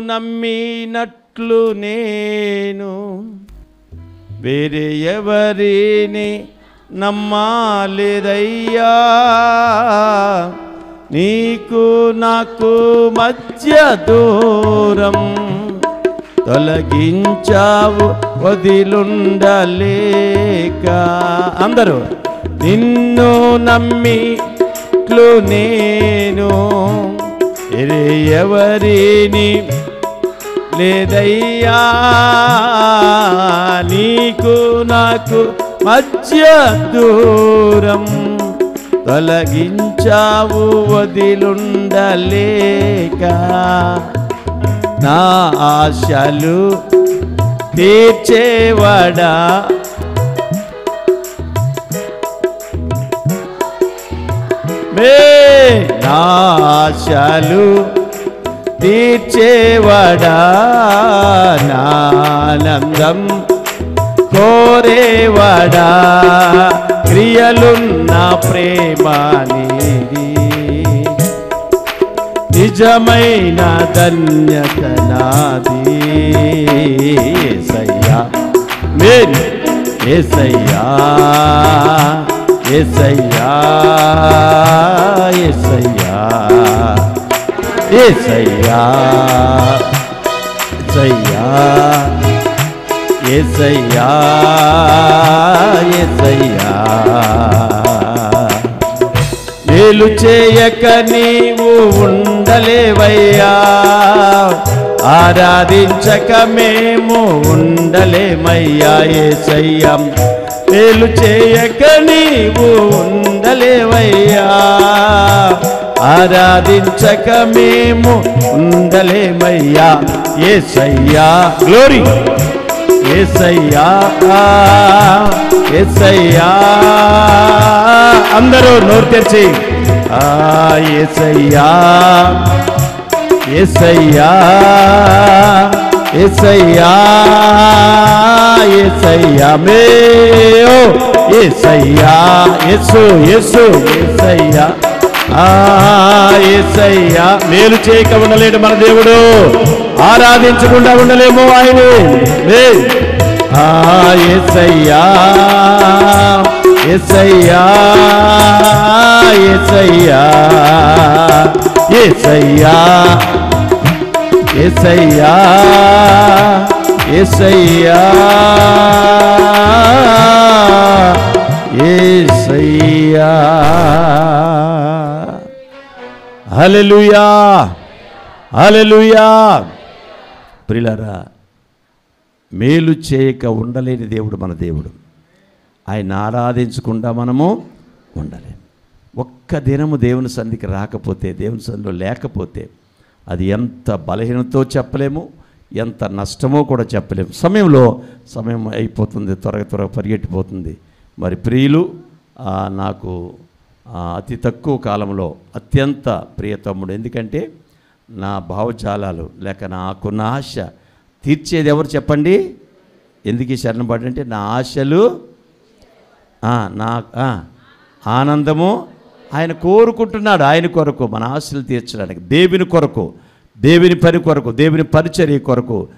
నమ్మినట్లు నేను వేరే ఎవరిని నమ్మాలేదయ్యా? నీకు నాకు మధ్య దూరం తొలగించావు వదిలుండలేక. అందరూ నిన్ను నమ్మిట్లు నేను ఎవరిని లేదయ్యా నీకు నాకు మధ్య దూరం తొలగించావు వదిలుండలేక. నా ఆశలు తీర్చేవాడా? మే నా ఆశలు తీర్చేవాడా నానందం? కోరేవాడా? క్రియలున్న ప్రేమ నీది. నిజమైన ధన్యత నాది ఏసయ్యా. మేరీ ఏసయ్యా. ఏసయ్యా. ఏసయ్యా. ఏసయ్యా ఏసయ్యా ఏసయ్యా ఏసయ్యా మేలు చేయక నీవు ఉండలేవయ్యా ఆరాధించక మేము ఉండలేమయ్యా ఏసయ్యా మేలు చేయక నీవు ఉండలేవయ్యా ఆరాధించక మేము ఉండలేమయ్యా. ఏసయ్యా. గ్లోరీ ఏసయ్యా. ఏసయ్యా. అందరూ నోరు తెరిచి. ఆ ఏసయ్యా. ఏసయ్యా. ఏసయ్యా. ఏసయ్యా మే ఓ ఏసయ్యా. యేసు యేసు ఏసయ్యా. ఆ ఏసయ్యా మేలు చేయక ఉండలేడు మన దేవుడు. ఆరాధించకుండా ఉండలేము ఆయన. ఆ ఏసయ్యా ఏసయ్యా ఏసయ్యా ఏసయ్యా ఏసయ్యా ఏసయ్యా ఏసయ్యా. హలెలుయా హలెలుయా ప్రిలరా మేలు చేయక ఉండలేని దేవుడు మన దేవుడు. ఆయన ఆరాధించకుండా మనము ఉండలేము. ఒక్క దినము దేవుని సంధికి రాకపోతే దేవుని సంధిలో లేకపోతే అది ఎంత బలహీనతో చెప్పలేము ఎంత నష్టమో కూడా చెప్పలేము. సమయంలో సమయం అయిపోతుంది త్వరగా త్వరగా పరిగెట్టిపోతుంది. మరి ప్రియులు నాకు అతి తక్కువ కాలంలో అత్యంత ప్రియతమ్ముడు ఎందుకంటే నా భావజాలాలు లేక నాకున్న ఆశ తీర్చేది ఎవరు చెప్పండి? ఎందుకు ఈ శరణం అంటే నా ఆశలు నా ఆనందము ఆయన కోరుకుంటున్నాడు. ఆయన కొరకు మన ఆశలు తీర్చడానికి దేవుని కొరకు దేవుని పని కొరకు దేవుని పరిచర్య కొరకు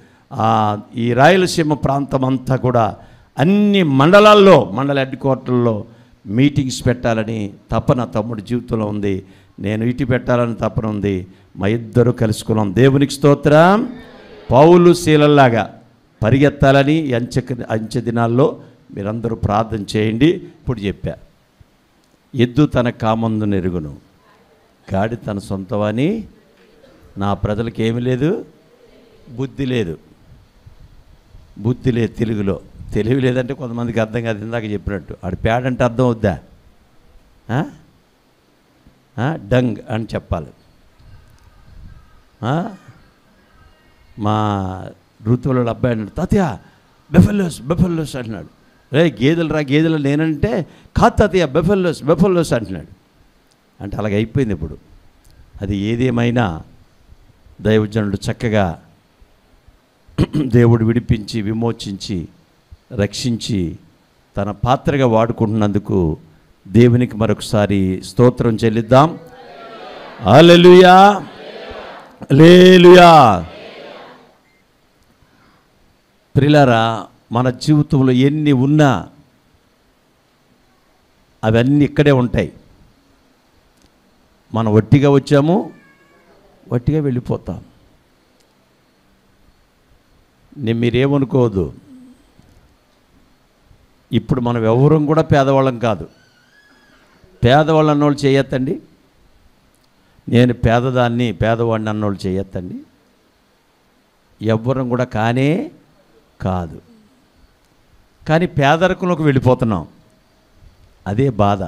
ఈ రాయలసీమ ప్రాంతం అంతా కూడా అన్ని మండలాల్లో మండల హెడ్ క్వార్టర్లో మీటింగ్స్ పెట్టాలని తపన తమ్ముడి జీవితంలో ఉంది. నేను ఇటు పెట్టాలని తపన ఉంది. మా ఇద్దరు కలుసుకున్నాం. దేవునికి స్తోత్రం. పౌలు శీలల్లాగా పరిగెత్తాలని ఈ అంచె అంచె దినాల్లో మీరందరూ ప్రార్థన చేయండి. ఇప్పుడు చెప్పా ఎద్దు తన కామందు నెరుగును. గాడి తన సొంతమని నా ప్రజలకు ఏమి లేదు. బుద్ధి లేదు. బుద్ధి లేదు తెలుగులో. తెలివి లేదంటే కొంతమందికి అర్థం కాదు ఇందాక చెప్పినట్టు. ఆడి పేడ అంటే అర్థం అవుద్దా? డంగ్ అని చెప్పాలి. మా ఋతువుల అబ్బాయి అన్నాడు తాతయ్య బెఫెల్లోస్ బెఫెల్లోస్ అంటున్నాడు. రే గేదెలు రా గేదెలు నేనంటే కాదు తాతయ్య బెఫెల్లోస్ బెఫెల్లోస్ అంటున్నాడు. అంటే అలాగ అయిపోయింది ఇప్పుడు. అది ఏదేమైనా దైవజనుడు చక్కగా దేవుడు విడిపించి విమోచించి రక్షించి తన పాత్రగా వాడుకుంటున్నందుకు దేవునికి మరొకసారి స్తోత్రం చెల్లిద్దాం. అలెలుయా లేలుయా ప్రిలరా మన జీవితంలో ఎన్ని ఉన్నా అవన్నీ ఇక్కడే ఉంటాయి. మనం వట్టిగా వచ్చాము వట్టిగా వెళ్ళిపోతాం. నేను మీరేమనుకోవద్దు. ఇప్పుడు మనం ఎవరం కూడా పేదవాళ్ళం కాదు. పేదవాళ్ళు అన్నోళ్ళు చేయొద్దండి. నేను పేదదాన్ని పేదవాడిని అన్నోళ్ళు చేయొద్దండి. ఎవ్వరం కూడా కానే కాదు. కానీ పేదరికంలోకి వెళ్ళిపోతున్నాం. అదే బాధ.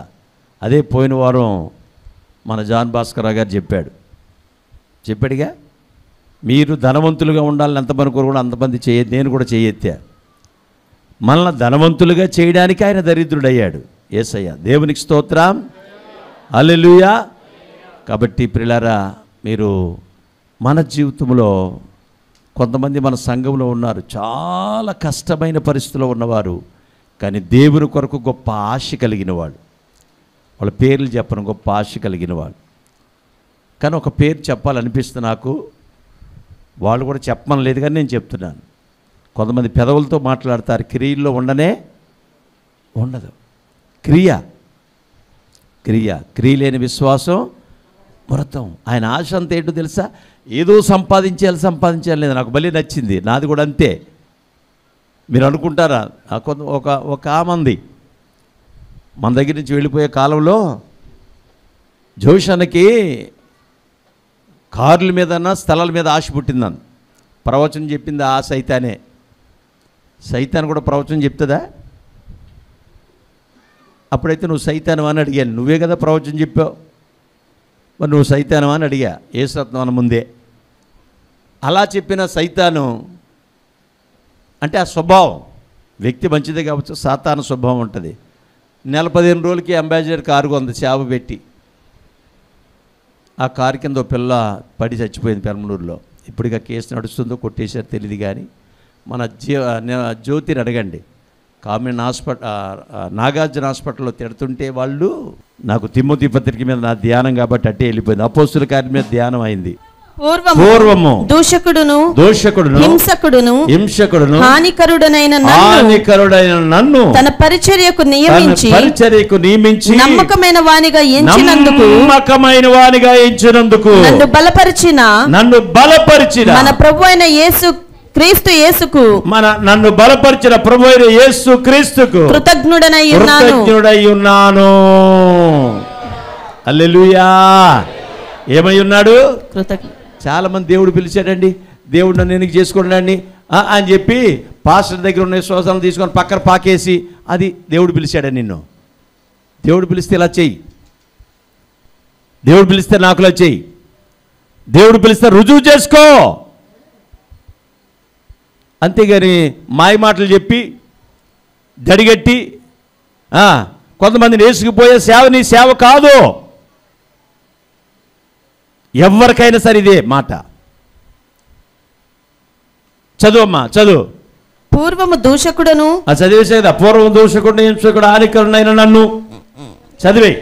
అదే పోయిన వారం మన జాన్ భాస్కర్ గారు చెప్పాడు. చెప్పాడుగా మీరు ధనవంతులుగా ఉండాలని ఎంతమంది కూడా అంతమంది చేయ నేను కూడా చేయెత్తా మనల్ని ధనవంతులుగా చేయడానికి ఆయన దరిద్రుడయ్యాడు. ఏసయ్య దేవునికి స్తోత్రం. అల్లెలుయా కాబట్టి ప్రిలారా మీరు మన జీవితంలో కొంతమంది మన సంఘంలో ఉన్నారు. చాలా కష్టమైన పరిస్థితిలో ఉన్నవారు. కానీ దేవుని కొరకు గొప్ప ఆశ కలిగిన వాళ్ళు. వాళ్ళ పేర్లు చెప్పను గొప్ప ఆశ కలిగిన వాళ్ళు. కానీ ఒక పేరు చెప్పాలనిపిస్తుంది నాకు వాళ్ళు కూడా చెప్పమని లేదు కానీ నేను చెప్తున్నాను. కొంతమంది పెదవులతో మాట్లాడతారు. క్రియల్లో ఉండనే ఉండదు. క్రియ. క్రియ. క్రియ లేని విశ్వాసం మృతం. ఆయన ఆశ అంత ఏంటో తెలుసా? ఏదో సంపాదించాలి సంపాదించాలి లేదు నాకు భలే నచ్చింది. నాది కూడా అంతే. మీరు అనుకుంటారా? నాకు ఒక ఒక ఆమంది మన దగ్గర నుంచి వెళ్ళిపోయే కాలంలో జోషానికి కార్ల మీదన్నా స్థలాల మీద ఆశ పుట్టిందని ప్రవచనం చెప్పింది ఆశ అయితేనే. సైతాన్ కూడా ప్రవచనం చెప్తుందా? అప్పుడైతే నువ్వు సైతానం అని అడిగాను. నువ్వే కదా ప్రవచనం చెప్పావు. మరి నువ్వు సైతానం అని అడిగా. ఏ సత్నం ముందే. అలా చెప్పిన సైతాను అంటే ఆ స్వభావం వ్యక్తి మంచిదే కావచ్చు సాతాన స్వభావం ఉంటుంది. నెల పదిహేను రోజులకి అంబాసిడర్ కారు కొంది చేప పెట్టి ఆ కారు కింద పిల్ల పడి చచ్చిపోయింది పెరమలూరులో ఇప్పటికీ కేసు నడుస్తుందో కొట్టేశారు తెలియదు కానీ మన జీ జ్యోతిని అడగండి. కామిన్ హాస్పిటల్ నాగార్జున హాస్పిటల్లో తిడుతుంటే వాళ్ళు నాకు తిమ్మతి పత్రిక మీద నా ధ్యానం కాబట్టి అట్టే వెళ్ళిపోయింది. అపోస్తుల కార్యం మీద ధ్యానం అయింది. పూర్వము పూర్వము దూషకుడును దోషకుడును హింసకుడును హింసకుడును హానికరుడనైన నన్ను హానికరుడైన నన్ను తన పరిచర్యకు నియమించి పరిచర్యకు నియమించి నమ్మకమైన వానిగా ఎంచినందుకు నమ్మకమైన వానిగా ఎంచినందుకు నన్ను బలపరిచిన నన్ను బలపరిచిన మన ప్రభు అయిన యేసు క్రీస్తు యేసుకు. మన నన్ను బలపరిచిన ప్రభు అయిన యేసు క్రీస్తుకు. కృతజ్ఞుడనై ఉన్నాను. కృతజ్ఞుడై ఉన్నాను. అల్లెలుయా ఏమై ఉన్నాడు? చాలా మంది దేవుడు పిలిచాడండి. దేవుడు నన్ను ఎన్నిక చేసుకోండి అని చెప్పి పాస్టర్ దగ్గర ఉన్న శ్వాసాలను తీసుకొని పక్కన పాకేసి అది దేవుడు పిలిచాడని నిన్ను. దేవుడు పిలిస్తే ఇలా చెయ్యి. దేవుడు పిలిస్తే నాకులా చెయ్యి. దేవుడు పిలిస్తే రుజువు చేసుకో. అంతేగాని మాయ మాటలు చెప్పి దడిగట్టి కొంతమందిని వేసుకుపోయే సేవ నీ సేవ కాదు. ఎవరికైనా సరే ఇదే మాట. చదువమ్మా చదువు. పూర్వము దూషకుడను. ఆ చదివేసే కదా పూర్వం దోషకుడు హింసకుడు నన్ను. చదివే.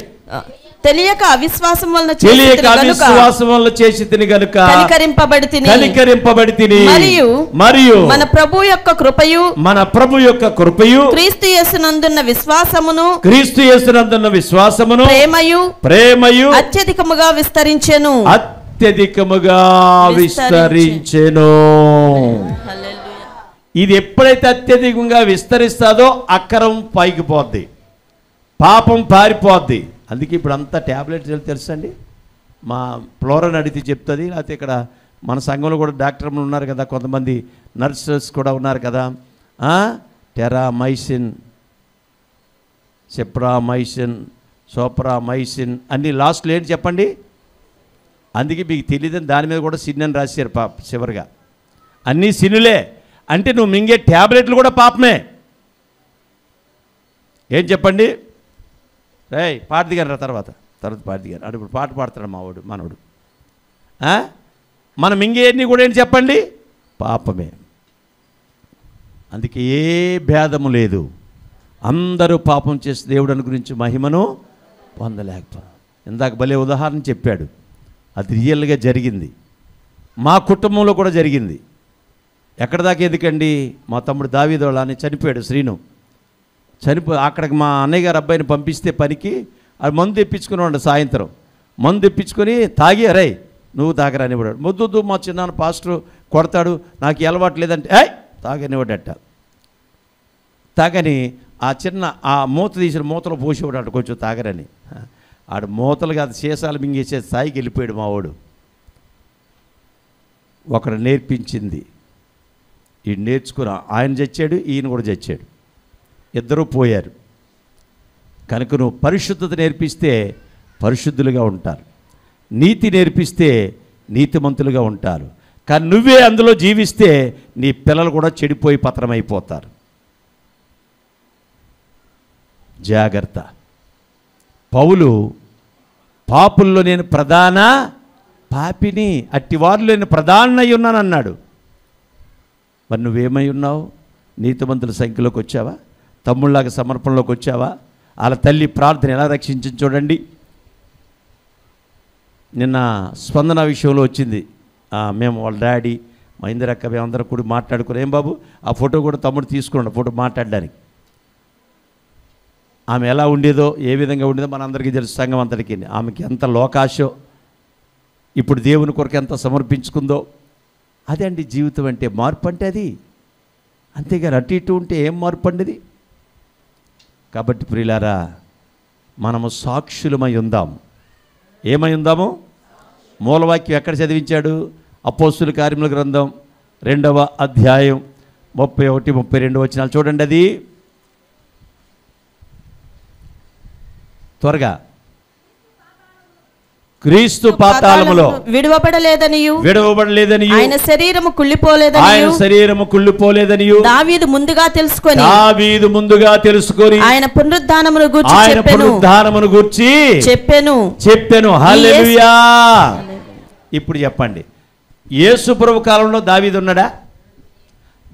తెలియక అవిశ్వాసం వలన తెలియక అవిశ్వాసం వల్ల చేసి తిని గనుక కనికరింపబడి తిని కనికరింపబడి తిని మరియు మరియు మన ప్రభు యొక్క కృపయు మన ప్రభు యొక్క కృపయు క్రీస్తు యేసునందున్న విశ్వాసమును క్రీస్తు యేసునందున్న విశ్వాసమును ప్రేమయు ప్రేమయు అత్యధికముగా విస్తరించెను. అత్యధికముగా విస్తరించెను. విస్తరించెను ఇది ఎప్పుడైతే అత్యధికంగా విస్తరిస్తాదో అక్కరం పైకి పోద్ది. పాపం పారిపోద్ది. అందుకే ఇప్పుడు అంతా ట్యాబ్లెట్స్ తెలుసండి? మా ఫ్లోరన్ అడిగితే చెప్తుంది లేకపోతే ఇక్కడ మన సంఘంలో కూడా డాక్టర్లు ఉన్నారు కదా కొంతమంది నర్సెస్ కూడా ఉన్నారు కదా. టెరామైసిన్ సెప్రామైసిన్ సోప్రామైసిన్ అన్ని లాస్ట్లో ఏంటి చెప్పండి? అందుకే మీకు తెలియదని దాని మీద కూడా సిన్ అని రాశారు పాప చివరిగా. అన్నీ సినులే అంటే నువ్వు మింగే ట్యాబ్లెట్లు కూడా పాపమే. ఏం చెప్పండి? రే పాట దిగారు రా తర్వాత. తర్వాత పాట దిగారు అడు ఇప్పుడు పాట పాడతాడు మావాడు మనవడు మనం ఇంకేన్ని కూడా ఏంటి చెప్పండి? పాపమే. అందుకే ఏ భేదము లేదు. అందరూ పాపం చేసి దేవుడని గురించి మహిమను పొందలేకపోయాం ఇందాక భలే ఉదాహరణ చెప్పాడు. అది రియల్గా జరిగింది. మా కుటుంబంలో కూడా జరిగింది. ఎక్కడ దాకా ఎందుకండి? మా తమ్ముడు దావీదోళ అని చనిపోయాడు శ్రీను. చనిపో అక్కడికి మా అన్నయ్య గారు అబ్బాయిని పంపిస్తే పనికి అది మందు తెప్పించుకున్నాడు సాయంత్రం. మందు తెప్పించుకొని తాగి అరే నువ్వు తాగరానివాడు మొద్దు మా చిన్నాన్న పాస్టర్ కొడతాడు నాకు అలవాటు లేదంటే ఏ తాగనివాడట తాగని ఆ చిన్న ఆ మూత తీసిన మూతలో పోసేవాడు కొంచెం తాగరని. ఆడు మూతలు కాదు సీసాలు మింగేసే స్థాయికి వెళ్ళిపోయాడు మా వాడు. ఒకడు నేర్పించింది. ఈ నేర్చుకున్న ఆయన చచ్చాడు ఈయన కూడా చచ్చాడు. ఇద్దరూ పోయారు. కనుక నువ్వు పరిశుద్ధత నేర్పిస్తే పరిశుద్ధులుగా ఉంటారు. నీతి నేర్పిస్తే నీతిమంతులుగా ఉంటారు. కానీ నువ్వే అందులో జీవిస్తే నీ పిల్లలు కూడా చెడిపోయి పతనమైపోతారు. జాగ్రత్త. పౌలు పాపుల్లో నేను ప్రధాన పాపిని అట్టివారిలో నేను ప్రధానై ఉన్నాను అన్నాడు మరి నువ్వేమై ఉన్నావు? నీతిమంతుల సంఖ్యలోకి వచ్చావా? తమ్ముళ్ళలాగా సమర్పణలోకి వచ్చావా? వాళ్ళ తల్లి ప్రార్థన ఎలా రక్షించి చూడండి. నిన్న స్పందన విషయంలో వచ్చింది. మేము వాళ్ళ డాడీ మా మేము మేమందరం కూడా మాట్లాడుకున్నాం. ఏం బాబు? ఆ ఫోటో కూడా తమ్ముడు తీసుకున్నాడు ఫోటో మాట్లాడడానికి. ఆమె ఎలా ఉండేదో ఏ విధంగా ఉండేదో మనందరికీ తెలుసు సంఘం అంతటికి. ఆమెకి ఎంత లోకాశో ఇప్పుడు దేవుని కొరకు ఎంత సమర్పించుకుందో. అదే అండి జీవితం అంటే మార్పు అంటే అది. అంతేగాని అటు ఇటు ఉంటే ఏం మార్పు అండి అది? కాబట్టి ప్రియులారా మనము సాక్షులమై ఉందాం. ఏమై ఉందాము? మూలవాక్యం ఎక్కడ చదివించాడు? అపోస్తుల కార్యముల గ్రంథం రెండవ అధ్యాయం ముప్పై ఒకటి ముప్పై రెండు వచ్చినాలు చూడండి అది. త్వరగా. క్రీస్తు పాతాళములో విడువబడలేదనియు. విడవబడలేదని ఆయన శరీరము ఆయన కుళ్ళిపోలేదనియు శరీరము కుళ్ళిపోలేదనియు. దావీదు ముందుగా తెలుసుకొని దావీదు ముందుగా తెలుసుకొని ఆయన పునరుద్ధానమును గూర్చి ఆయన పునరుద్ధానమును గూర్చి చెప్పెను. చెప్పాను. హల్లెలూయా. ఇప్పుడు చెప్పండి. యేసు ప్రభు కాలంలో దావీదు ఉన్నాడా?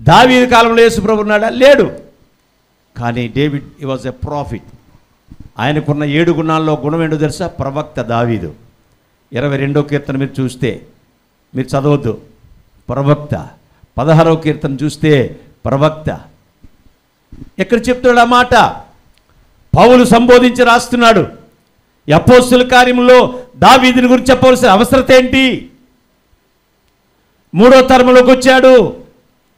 దావీదు కాలంలో యేసు ప్రభు ఉన్నాడా? లేడు. కానీ డేవిడ్ ఈ వాజ్ ఎ ప్రాఫిట్ ఆయనకున్న ఏడు గుణాల్లో గుణం ఏంటో తెలుసా? ప్రవక్త దావీదు. ఇరవై రెండో కీర్తన మీరు చూస్తే మీరు చదవద్దు. ప్రవక్త. పదహారో కీర్తన చూస్తే ప్రవక్త. ఎక్కడ చెప్తున్నాడు ఆ మాట. పౌలు సంబోధించి రాస్తున్నాడు. అపోస్తుల కార్యంలో దావీదుని గురించి చెప్పవలసిన అవసరత ఏంటి? మూడో తరంలోకి వచ్చాడు.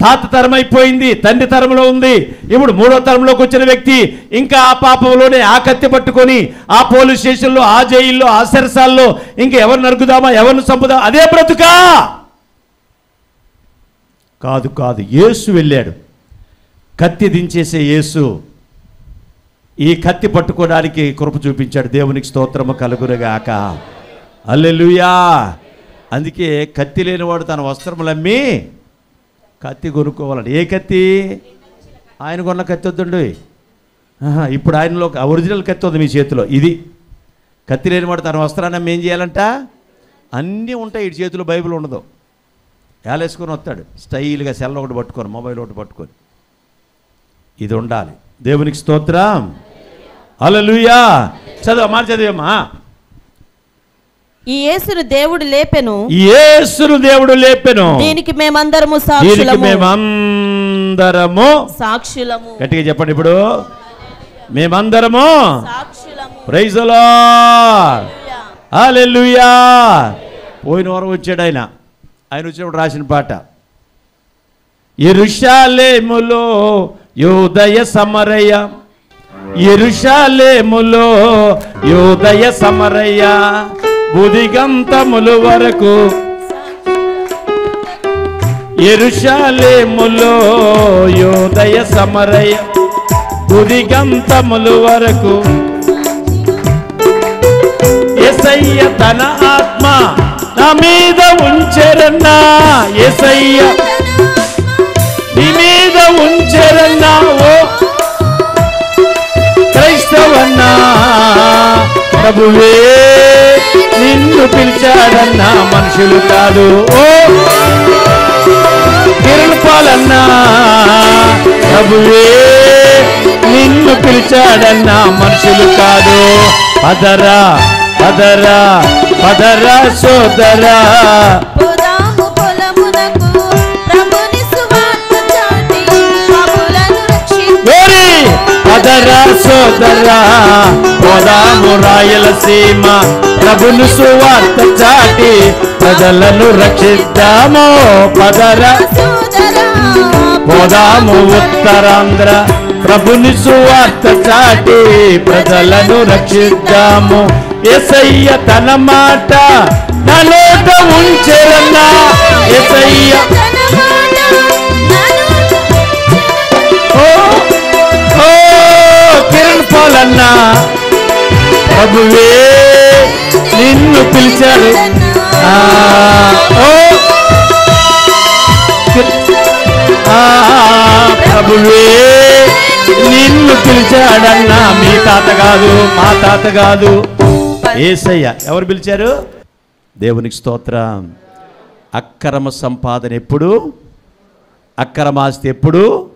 తాత తరం అయిపోయింది తండ్రి తరంలో ఉంది. ఇప్పుడు మూడో తరంలోకి వచ్చిన వ్యక్తి ఇంకా ఆ పాపంలోనే ఆ కత్తి పట్టుకొని ఆ పోలీస్ స్టేషన్లో ఆ జైల్లో ఆ సరసాల్లో ఇంకా ఎవరు నరుకుదామా ఎవరిని చంపుదా అదే బ్రతుకా? కాదు కాదు. యేసు వెళ్ళాడు. కత్తి దించేసే యేసు ఈ కత్తి పట్టుకోవడానికి కృప చూపించాడు. దేవునికి స్తోత్రము కలుగురుగాక అల్లెలుయా అందుకే కత్తి లేనివాడు తన వస్త్రములమ్మి కత్తి కొనుక్కోవాలండి. ఏ కత్తి? ఆయన కొన్న కత్తి వద్దండి. ఇప్పుడు ఆయనలో ఒరిజినల్ కత్తి ఉంది మీ చేతిలో. ఇది కత్తి లేనివాడు తన వస్త్రాన్ని ఏం చేయాలంట? అన్నీ ఉంటాయి. ఇటు చేతిలో బైబిల్ ఉండదు. వేలేసుకొని వస్తాడు. స్టైల్గా సెల్ ఒకటి పట్టుకొని మొబైల్ ఒకటి పట్టుకొని. ఇది ఉండాలి. దేవునికి స్తోత్రం. అలలుయా చదువు అమ్మ చదివమ్మా. ఈ యేసును దేవుడు లేపెను. యేసును దేవుడు లేపెను. దీనికి మేమందరము దీనికి సాక్షులము. మేమందరము సాక్షులము. గట్టిగా చెప్పండి ఇప్పుడు. మేమందరము సాక్షులము. ప్రైజ్ హల్లెలూయా పోయిన వారం వచ్చాడు ఆయన. ఆయన వచ్చినప్పుడు రాసిన పాట. ఎరుషాలేములో యోదయ సమరయ ఎరుషాలేములో యోదయ సమరయ బుదిగంతములు వరకు. ఎరుషాలేములో యోదయ సమరయ బుదిగంతములు వరకు. ఎసయ్య తన ఆత్మ నా మీద ఉంచరన్నా. ఎసయ్య నీ మీద ఉంచరన్నా ఓ క్రైస్తవన్నా. ప్రభువే నిన్ను పిలిచాడన్న మనుషులు కాదు. ఓ! కిరణపాలన్నా ప్రభువే నిన్ను పిలిచాడన్న మనుషులు కాదు. పదరా పదరా పదరా సోదరా. పదరా సోదరా. పోదాము రాయలసీమ ప్రభును సువార్త చాటి ప్రజలను రక్షిద్దాము పదరా. పోదాము ఉత్తరాంధ్ర ప్రభుని సువార్త చాటి ప్రజలను రక్షిద్దాము. ఎసయ్య తన మాట నలోట ఉంచెరన్నా. ఎసయ్య కిరణ్ పాలన్న. ప్రభువే నిన్ను పిలిచాడు ప్రభువే నిన్ను పిలిచాడన్నా మీ తాత కాదు మా తాత కాదు. ఏసయ్య ఎవరు పిలిచారు? దేవునికి స్తోత్రం. అక్రమ సంపాదన ఎప్పుడు? అక్రమ ఆస్తి ఎప్పుడు?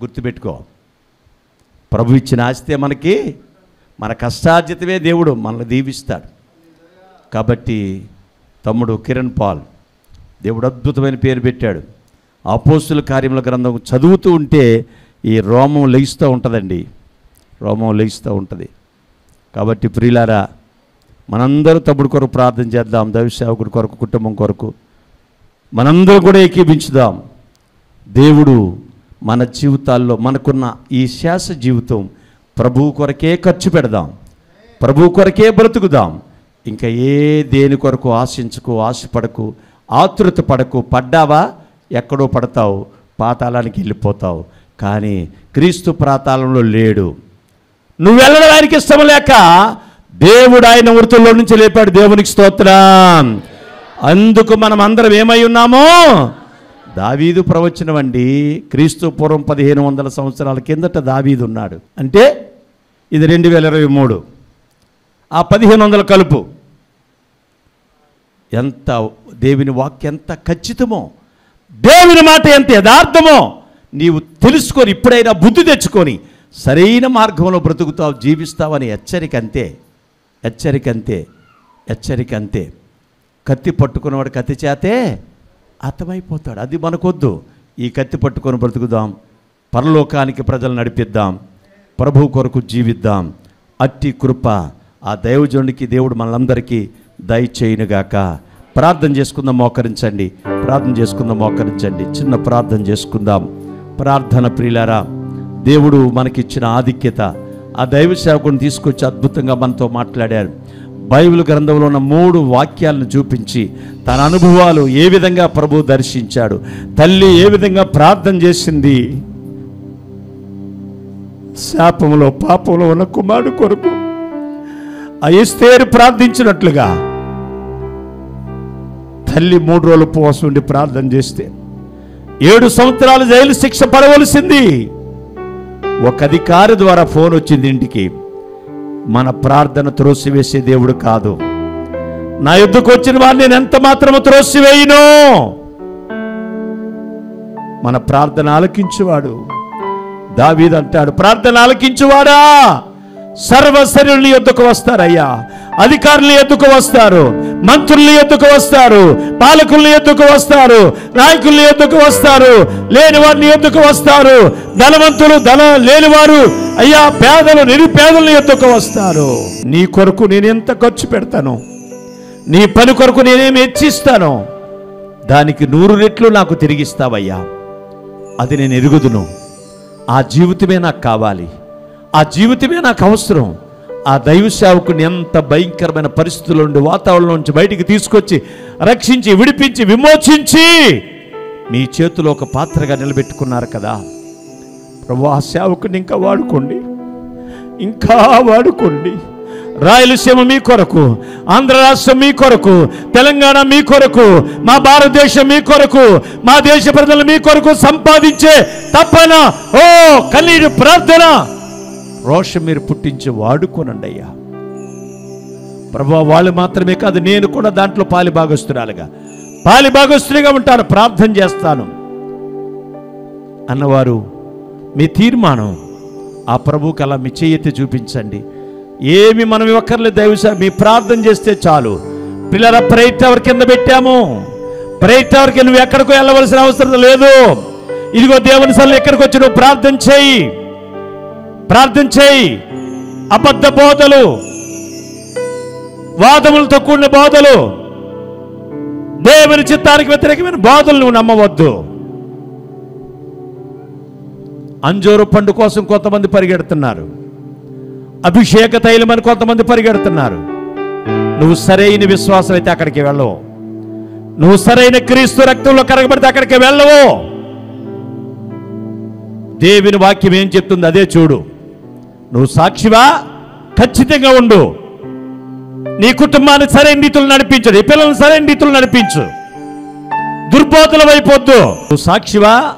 గుర్తుపెట్టుకో. ప్రభు ఇచ్చిన ఆస్తే మనకి మన కష్టార్జితమే దేవుడు మనల్ని దీవిస్తాడు. కాబట్టి తమ్ముడు కిరణ్ పాల్ దేవుడు అద్భుతమైన పేరు పెట్టాడు. అపోస్తుల కార్యముల గ్రంథం చదువుతూ ఉంటే ఈ రోమం లెగిస్తూ ఉంటుందండి. రోమం లెగిస్తూ ఉంటుంది. కాబట్టి ప్రియులారా మనందరూ తమ్ముడు కొరకు ప్రార్థన చేద్దాం దైవసేవకుడి కొరకు కుటుంబం కొరకు. మనందరూ కూడా ఏకీభించుదాం. దేవుడు మన జీవితాల్లో మనకున్న ఈ శ్వాస జీవితం ప్రభు కొరకే ఖర్చు పెడదాం. ప్రభు కొరకే బ్రతుకుదాం. ఇంకా ఏ దేని కొరకు ఆశించుకు ఆశపడకు ఆతృత పడకు పడ్డావా? ఎక్కడో పడతావు పాతాళానికి వెళ్ళిపోతావు. కానీ క్రీస్తు ప్రాతాళంలో లేడు. నువ్వు వెళ్ళడం ఆయనకి ఇష్టం లేక దేవుడు ఆయన వృత్తుల్లో నుంచి లేపాడు. దేవునికి స్తోత్రం. అందుకు మనం అందరం ఏమై ఉన్నామో? దావీదు ప్రవచనం అండి. క్రీస్తు పూర్వం పదిహేను వందల సంవత్సరాల కిందట దావీదు ఉన్నాడు. అంటే ఇది రెండు వేల ఇరవై మూడు. ఆ పదిహేను వందల కలుపు. ఎంత దేవుని వాక్యం ఎంత ఖచ్చితమో దేవుని మాట ఎంత యథార్థమో నీవు తెలుసుకొని ఇప్పుడైనా బుద్ధి తెచ్చుకొని సరైన మార్గంలో బ్రతుకుతావు జీవిస్తావని హెచ్చరిక అంతే హెచ్చరిక అంతే హెచ్చరిక అంతే కత్తి పట్టుకున్నవాడు కత్తి చేతే అర్థమైపోతాడు. అది మనకొద్దు. ఈ కత్తి పట్టుకొని బ్రతుకుదాం. పరలోకానికి ప్రజలు నడిపిద్దాం. ప్రభు కొరకు జీవిద్దాం. అట్టి కృప ఆ దైవజనుడికి దేవుడు మనందరికీ దయచేయునుగాక. ప్రార్థన చేసుకుందాం మోకరించండి. ప్రార్థన చేసుకుందాం మోకరించండి. చిన్న ప్రార్థన చేసుకుందాం. ప్రార్థన ప్రియులారా దేవుడు మనకిచ్చిన ఆధిక్యత ఆ దైవ సేవకుని తీసుకొచ్చి అద్భుతంగా మనతో మాట్లాడారు. బైబిల్ గ్రంథంలో ఉన్న మూడు వాక్యాలను చూపించి తన అనుభవాలు ఏ విధంగా ప్రభు దర్శించాడు తల్లి ఏ విధంగా ప్రార్థన చేసింది శాపంలో పాపంలో ఉన్న కుమారుడు కొరకు అయస్తేరు ప్రార్థించినట్లుగా తల్లి మూడు రోజులు ఉపవాసం ఉండి ప్రార్థన చేస్తే ఏడు సంవత్సరాలు జైలు శిక్ష పడవలసింది. ఒక అధికారి ద్వారా ఫోన్ వచ్చింది ఇంటికి మన ప్రార్థన త్రోసివేసే దేవుడు కాదు. నా యుద్ధకు వచ్చిన వారిని నేను ఎంత మాత్రము త్రోసివేయను? మన ప్రార్థన ఆలకించేవాడు. దావీద్ అంటాడు ప్రార్థన ఆలకించువాడా? సర్వశరీరుల ఎద్దుకు వస్తారయ్యా. అధికారుల ఎద్దుకు వస్తారు. మంత్రుల ఎద్దుకు వస్తారు. పాలకుల ఎద్దుకు వస్తారు. నాయకుల ఎద్దుకు వస్తారు. లేని వారిని ఎద్దుకు వస్తారు. ధనవంతులు ధన లేనివారు అయ్యా పేదలు నిరుపేదల ఎద్దుకు వస్తారు. నీ కొరకు నేను ఎంత ఖర్చు పెడతాను? నీ పని కొరకు నేనేమి హెచ్చిస్తాను? దానికి నూరు రెట్లు నాకు తిరిగిస్తావయ్యా అది నేను ఎరుగుదును. ఆ జీవితమే నాకు కావాలి. ఆ జీవితమే నాకు అవసరం. ఆ దైవ సేవకుని ఎంత భయంకరమైన పరిస్థితుల నుండి వాతావరణం నుంచి బయటికి తీసుకొచ్చి రక్షించి విడిపించి విమోచించి మీ చేతిలో ఒక పాత్రగా నిలబెట్టుకున్నారు కదా. ప్రభు ఆ సేవకుని ఇంకా వాడుకోండి. ఇంకా వాడుకోండి. రాయలసీమ మీ కొరకు ఆంధ్ర రాష్ట్రం మీ కొరకు తెలంగాణ మీ కొరకు మా భారతదేశం మీ కొరకు మా దేశ ప్రజలు మీ కొరకు సంపాదించే తప్పన ఓ కన్నీరు ప్రార్థన. రోషం మీరు పుట్టించి వాడుకోనండి అయ్యా. ప్రభు వాళ్ళు మాత్రమే కాదు నేను కూడా దాంట్లో పాలి భాగస్తురాలుగా. పాలి భాగస్తునిగా ఉంటాను ప్రార్థన చేస్తాను. అన్నవారు మీ తీర్మానం ఆ ప్రభువుకి అలా మీ చెయ్యెత్తి చూపించండి. ఏమి మనం ఇవ్వక్కర్లేదు దైవసా మీ ప్రార్థన చేస్తే చాలు. పిల్లల ప్రైట్ టవర్ కింద పెట్టాము. ప్రైట్ టవర్కి నువ్వు ఎక్కడికో వెళ్ళవలసిన అవసరం లేదు. ఇదిగో దేవుని సల్లు ఎక్కడికి వచ్చి నువ్వు ప్రార్థన చేయి. ప్రార్థన చేయి. అబద్ధ బోధలు వాదములతో కూడిన బోధలు. దేవుని చిత్తానికి వ్యతిరేకమైన బోధలు నువ్వు నమ్మవద్దు. అంజూరు పండు కోసం కొంతమంది పరిగెడుతున్నారు. అభిషేక తైలం అని కొంతమంది పరిగెడుతున్నారు. నువ్వు సరైన విశ్వాసం అయితే అక్కడికి వెళ్ళవు. నువ్వు సరైన క్రీస్తు రక్తంలో కరగబడితే అక్కడికి వెళ్ళవు. దేవుని వాక్యం ఏం చెప్తుంది? అదే చూడు. నువ్వు సాక్షివా? ఖచ్చితంగా ఉండు. నీ కుటుంబాన్ని సరైన రీతులు నడిపించు. నీ పిల్లల్ని సరైన రీతులు నడిపించు. దుర్బోధల వైపోద్దు నువ్వు సాక్షివా?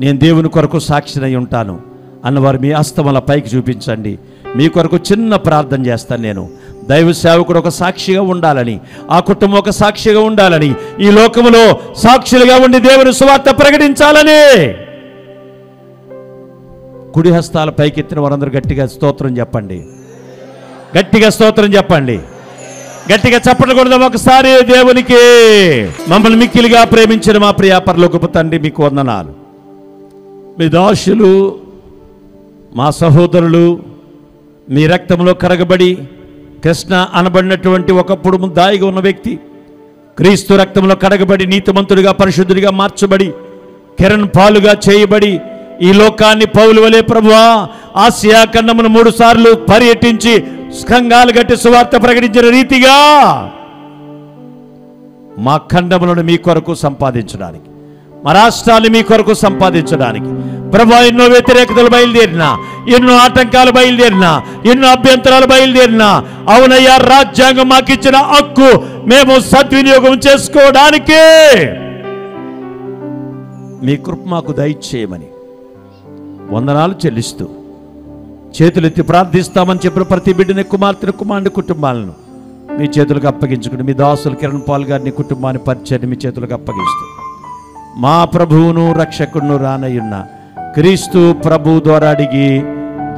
నేను దేవుని కొరకు సాక్షినై ఉంటాను. అన్నవారు మీ అస్తమల పైకి చూపించండి. మీ కొరకు చిన్న ప్రార్థన చేస్తాను నేను. దైవ సేవకుడు ఒక సాక్షిగా ఉండాలని ఆ కుటుంబం ఒక సాక్షిగా ఉండాలని ఈ లోకములో సాక్షులుగా ఉండి దేవుని సువార్త ప్రకటించాలని. కుడి హస్తాల పైకెత్తిన వారందరూ గట్టిగా స్తోత్రం చెప్పండి. గట్టిగా స్తోత్రం చెప్పండి. గట్టిగా చప్పట్లు కొడదాం ఒకసారి దేవునికి. మమ్మల్ని మిక్కిలిగా ప్రేమించిన మా ప్రియ పరలోకపు తండ్రి మీకు వందనాలు. మీ దాసులు మా సహోదరులు మీ రక్తంలో కరగబడి కృష్ణ అనబడినటువంటి ఒకప్పుడు ముద్దాయిగా ఉన్న వ్యక్తి క్రీస్తు రక్తంలో కడగబడి నీతిమంతుడిగా పరిశుద్ధుడిగా మార్చబడి కిరణ్ పాలుగా చేయబడి ఈ లోకాన్ని పౌలు వలే ప్రభువా ఆసియా ఖండమును మూడు సార్లు పర్యటించి స్కంగాలు గట్టి సువార్త ప్రకటించిన రీతిగా మా ఖండములను మీ కొరకు సంపాదించడానికి మా రాష్ట్రాన్ని మీ కొరకు సంపాదించడానికి ప్రభా ఎన్నో వ్యతిరేకతలు బయలుదేరిన ఎన్నో ఆటంకాలు బయలుదేరినా ఎన్నో అభ్యంతరాలు బయలుదేరినా అవునయ్యా రాజ్యాంగం మాకు ఇచ్చిన హక్కు మేము సద్వినియోగం చేసుకోవడానికి. మీ కృప మాకు దయచేయమని వందనాలు చెల్లిస్తూ చేతులెత్తి ప్రార్థిస్తామని చెప్పిన ప్రతి బిడ్డని కుమార్తెను కుమారుని కుటుంబాలను మీ చేతులకు అప్పగించుకుని మీ దాసులు కిరణ్ పాల్ గారిని కుటుంబాన్ని పరిచయం మీ చేతులకు అప్పగిస్తూ మా ప్రభువును రక్షకును రానయ్యున్న క్రీస్తు ప్రభు ద్వారా అడిగి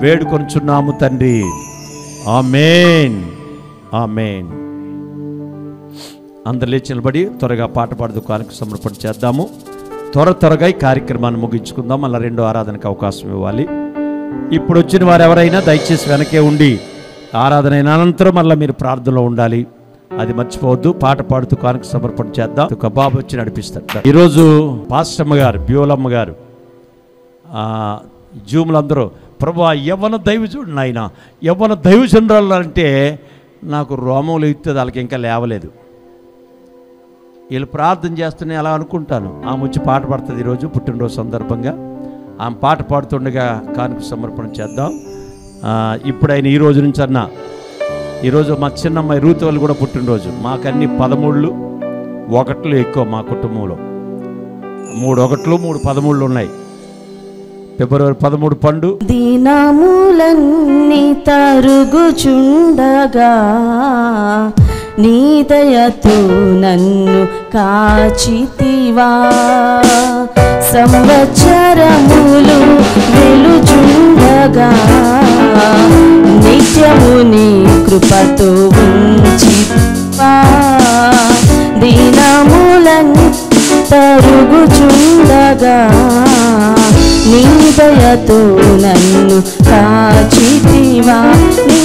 వేడుకొంచున్నాము తండ్రి. ఆమెన్. ఆమెన్. అందరు లేచి నిలబడి త్వరగా పాట పాడు సమర్పణ చేద్దాము. త్వర త్వరగా ఈ కార్యక్రమాన్ని ముగించుకుందాం. మళ్ళీ రెండో ఆరాధనకు అవకాశం ఇవ్వాలి. ఇప్పుడు వచ్చిన వారు ఎవరైనా దయచేసి వెనకే ఉండి ఆరాధన అయిన అనంతరం మళ్ళీ మీరు ప్రార్థనలో ఉండాలి. అది మర్చిపోవద్దు. పాట పాడుతూ కానుక సమర్పణ చేద్దాం. ఒక బాబు వచ్చి నడిపిస్తారు ఈరోజు పాస్టమ్మ గారు బ్యూలమ్మ గారు జూములు అందరూ ప్రభా యవ్వన దైవజుడు నాయన యవ్వన దైవజనురాలు అంటే నాకు రోమములు ఇస్తుంది వాళ్ళకి ఇంకా లేవలేదు. వీళ్ళు ప్రార్థన చేస్తూనే అలా అనుకుంటాను? ఆమె వచ్చి పాట పాడుతుంది ఈరోజు పుట్టినరోజు సందర్భంగా. ఆమె పాట పాడుతుండగా కానుక సమర్పణ చేద్దాం. ఇప్పుడు ఆయన ఈ రోజు నుంచి అన్న ఈరోజు మా చిన్నమ్మాయి రూతు వాళ్ళు కూడా పుట్టినరోజు. మాకన్నీ పదమూళ్ళు ఒకట్లు ఎక్కువ మా కుటుంబంలో. మూడు ఒకట్లు మూడు పదమూళ్ళు ఉన్నాయి. ఫిబ్రవరి పదమూడు పండు. దినములన్నీ తరుగుచుండగా నీ దయతో నన్ను కాచితివా. సంవత్సరములు వెలుచుండగా నిత్యము నీ కృపతో ఉంచివా దినములన్నీ తరుగుచుండగా నీ దయతో నన్ను కాచితివా నీ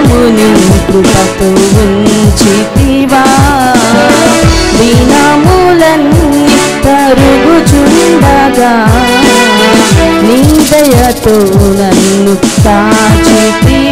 నిత్యము కృపతో ఉంచితివా. దినములన్నీ తరుగుచుండగా నీ దయతో నన్ను కాచితివా.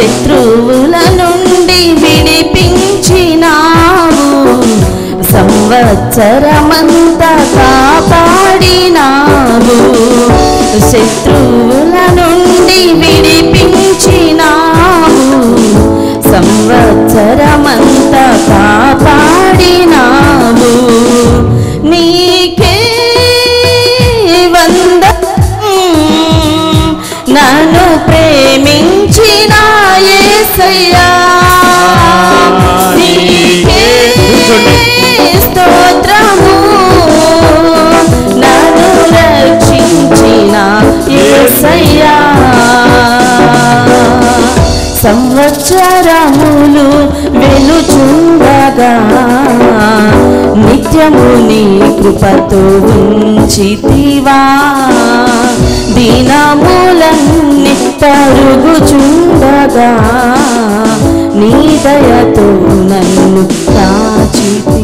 శత్రువుల నుండి విడిపించినావు. సంవత్సరమంతా కాపాడినావు. శత్రువుల నుండి విడిపించినావు. సంవత్సరమంతా కాపా సంవత్సరములు వెలుచుండగా నిత్యము నీ కృపతో ఉంచితివా. దినములన్నీ తరుగుచుండగా నీ దయతో నన్ను కాచితి